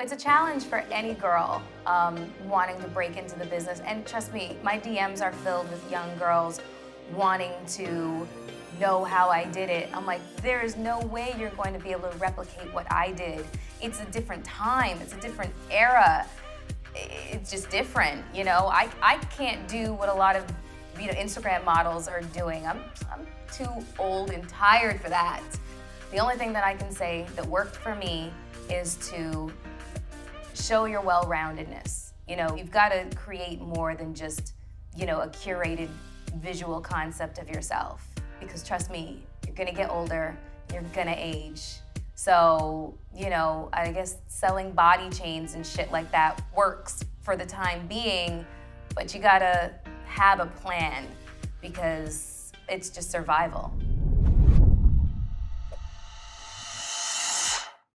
It's a challenge for any girl um, wanting to break into the business. And trust me, my DMs are filled with young girls wanting to know how I did it. I'm like, there is no way you're going to be able to replicate what I did. It's a different time, it's a different era. It's just different, you know? I, I can't do what a lot of you know, Instagram models are doing. I'm, I'm too old and tired for that. The only thing that I can say that worked for me is to show your well-roundedness. You know, you've got to create more than just, you know, a curated visual concept of yourself. Because trust me, you're gonna get older, you're gonna age. So, you know, I guess selling body chains and shit like that works for the time being, but you gotta have a plan because it's just survival.